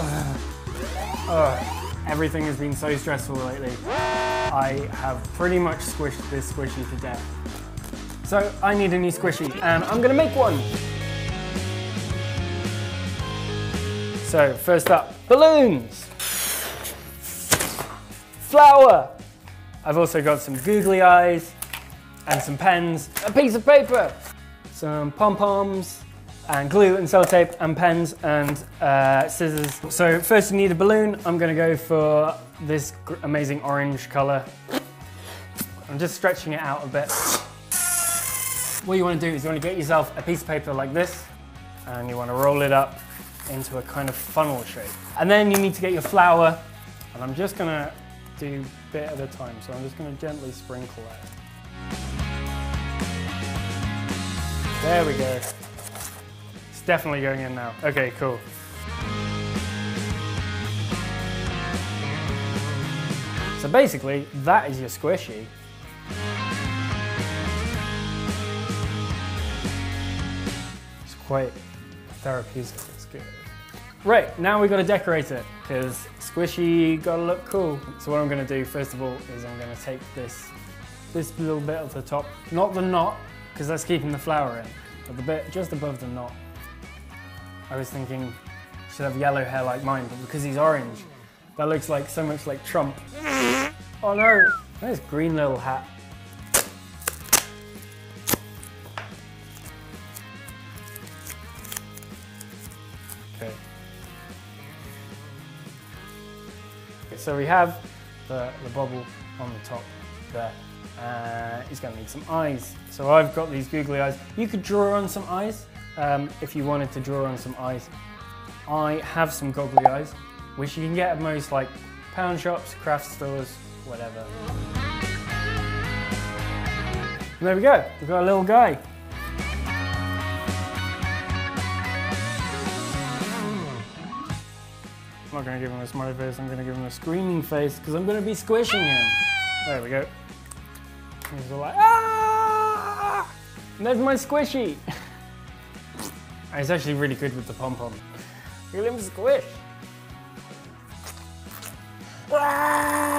Ugh. everything has been so stressful lately. I have pretty much squished this squishy to death. So I need a new squishy and I'm gonna make one. So first up, balloons. Flour. I've also got some googly eyes and some pens, a piece of paper, some pom-poms, and glue and sellotape and pens and uh, scissors. So first you need a balloon. I'm gonna go for this amazing orange color. I'm just stretching it out a bit. What you wanna do is you wanna get yourself a piece of paper like this and you wanna roll it up into a kind of funnel shape. And then you need to get your flour and I'm just gonna do a bit at a time. So I'm just gonna gently sprinkle it. There we go definitely going in now. Okay, cool. So basically, that is your squishy. It's quite therapeutic, it's good. Right, now we've got to decorate it, because squishy gotta look cool. So what I'm gonna do, first of all, is I'm gonna take this, this little bit of the top, not the knot, because that's keeping the flour in, but the bit just above the knot. I was thinking should have yellow hair like mine, but because he's orange, that looks like so much like Trump. Oh no, nice green little hat. Okay. So we have the, the bubble on the top there. Uh, he's to need some eyes. So I've got these googly eyes. You could draw on some eyes um, if you wanted to draw on some eyes. I have some goggly eyes, which you can get at most like pound shops, craft stores, whatever. And there we go, we've got a little guy. I'm not gonna give him a smiley face, I'm gonna give him a screaming face because I'm gonna be squishing him. There we go. He's all like, ah! And there's my squishy. It's actually really good with the pom-pom. Look at him squish. Ah!